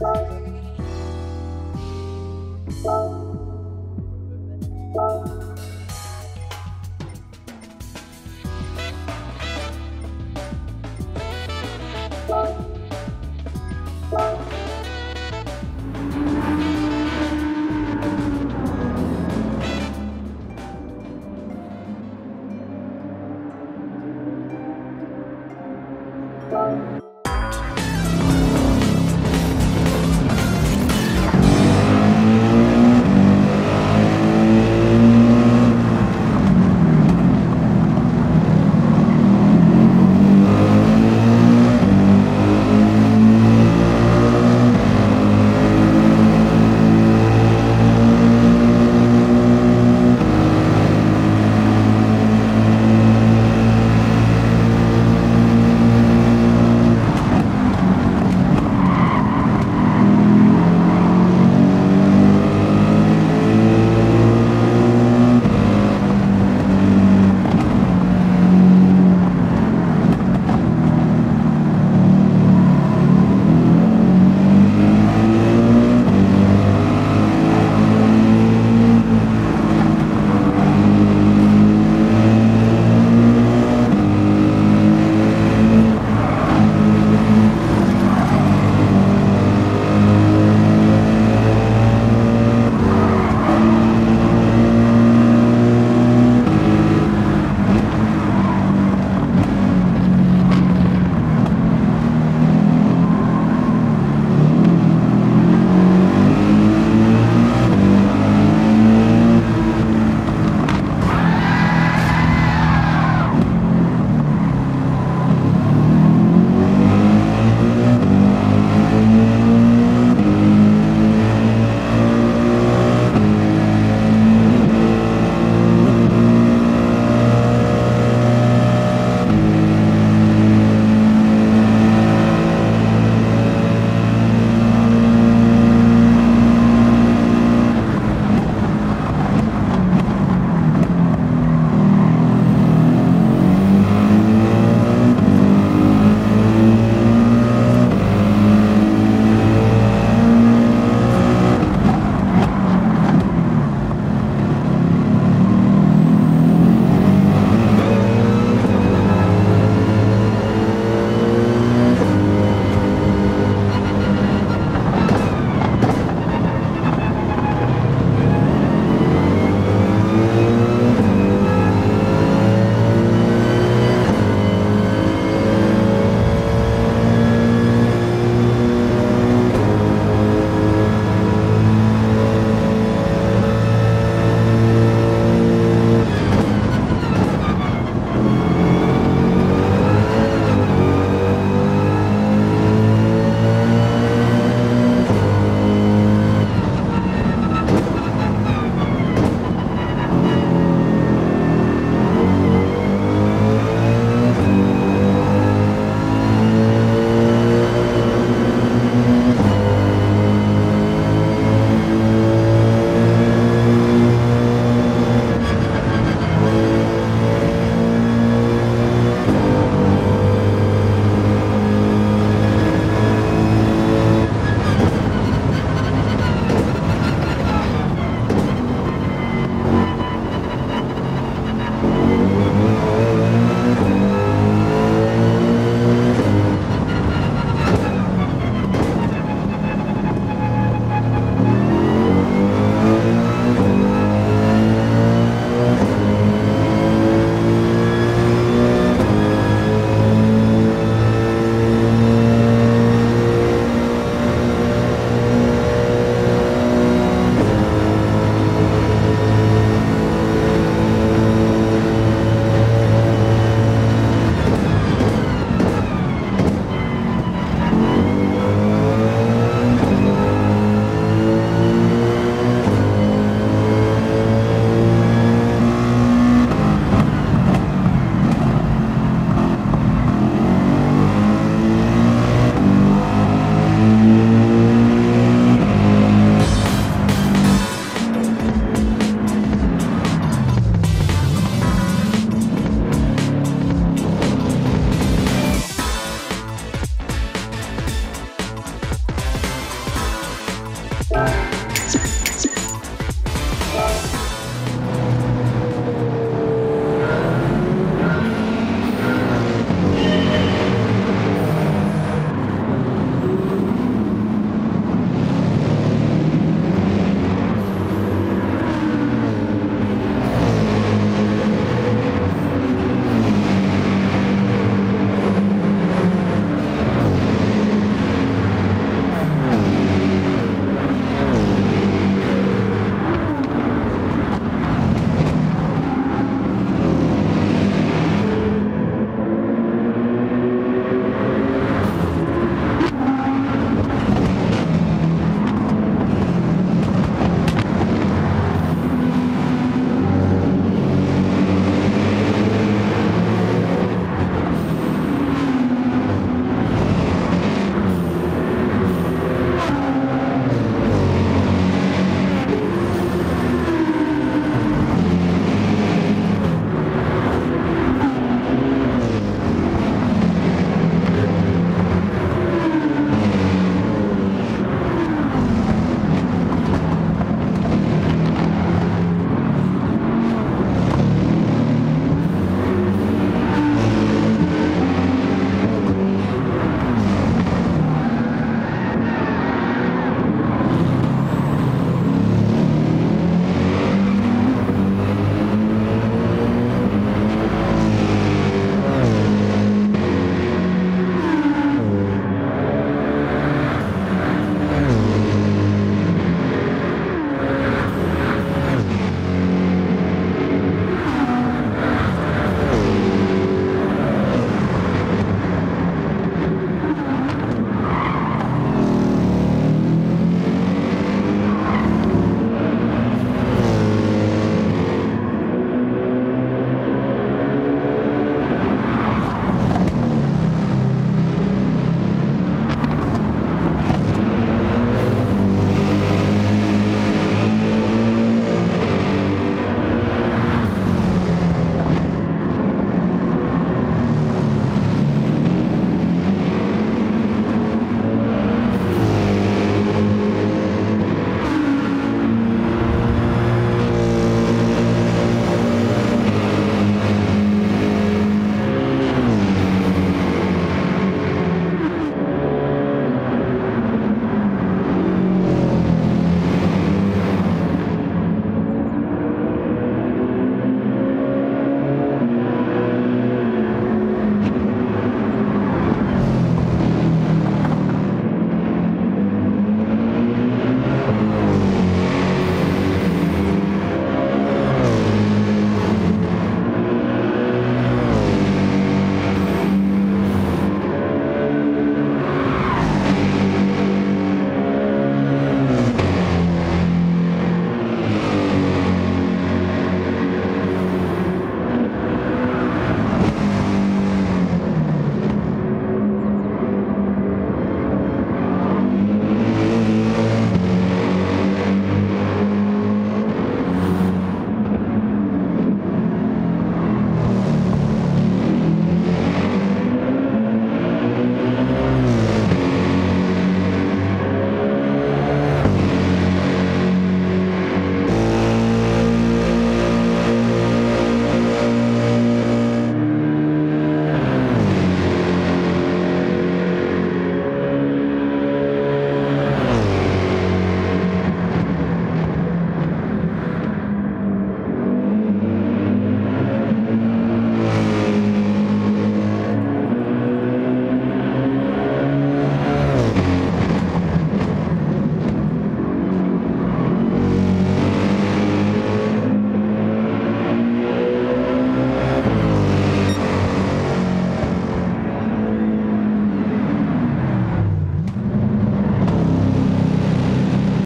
Bye. Bye.